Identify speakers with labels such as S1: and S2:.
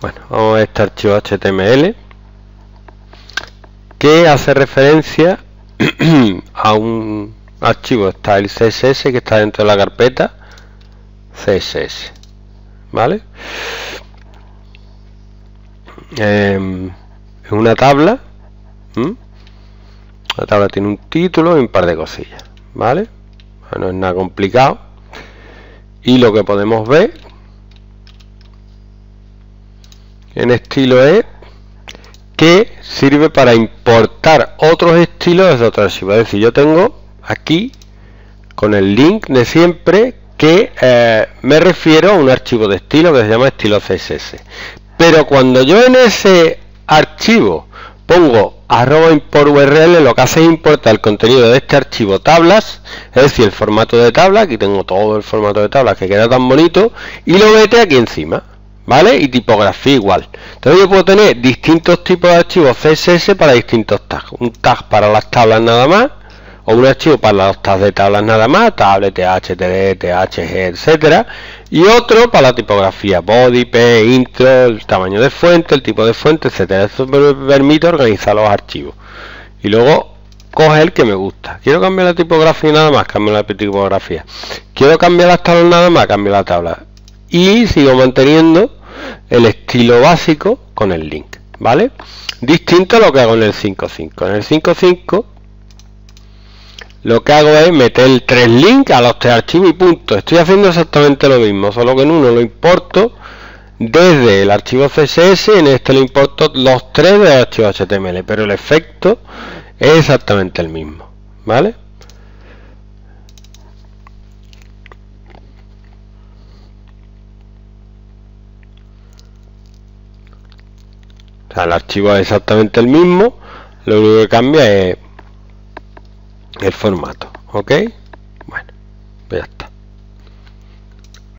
S1: bueno a este archivo html que hace referencia a un archivo está el css que está dentro de la carpeta css vale es una tabla la tabla tiene un título y un par de cosillas vale no es nada complicado. Y lo que podemos ver en estilo es que sirve para importar otros estilos desde otro archivo. Es decir, yo tengo aquí con el link de siempre que eh, me refiero a un archivo de estilo que se llama estilo CSS. Pero cuando yo en ese archivo pongo arroba import URL, lo que hace es importar el contenido de este archivo tablas, es decir, el formato de tabla, aquí tengo todo el formato de tablas que queda tan bonito, y lo mete aquí encima. ¿Vale? Y tipografía igual. Entonces yo puedo tener distintos tipos de archivos CSS para distintos tags. Un tag para las tablas nada más, o un archivo para los tags de tablas nada más, tablet, THTD, THG, etcétera, y otro para la tipografía, body, p, intro, el tamaño de fuente, el tipo de fuente, etcétera. Eso me permite organizar los archivos. Y luego coge el que me gusta. Quiero cambiar la tipografía nada más, cambio la tipografía. Quiero cambiar las tablas nada más, cambio la tabla. Y sigo manteniendo el estilo básico con el link, ¿vale? Distinto a lo que hago en el 5.5. En el 5.5 lo que hago es meter tres links a los tres archivos y punto. Estoy haciendo exactamente lo mismo, solo que en uno lo importo desde el archivo CSS, en este lo importo los tres del archivo HTML, pero el efecto es exactamente el mismo, ¿vale? El archivo es exactamente el mismo lo único que cambia es el formato ok bueno pues